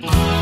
Bye.